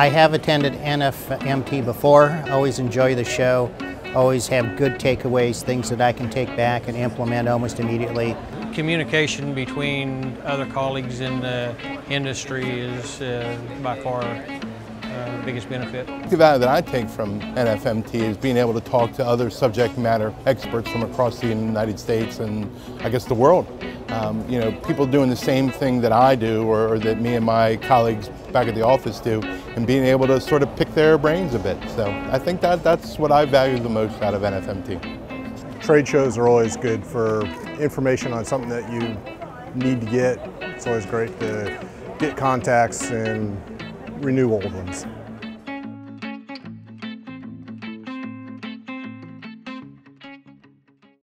I have attended NFMT before, always enjoy the show, always have good takeaways, things that I can take back and implement almost immediately. Communication between other colleagues in the industry is uh, by far uh, biggest benefit. The value that I take from NFMT is being able to talk to other subject matter experts from across the United States and I guess the world. Um, you know, people doing the same thing that I do or, or, that me and my colleagues back at the office do and being able to sort of pick their brains a bit. So I think that that's what I value the most out of NFMT. Trade shows are always good for information on something that you need to get. It's always great to get contacts and renew old ones.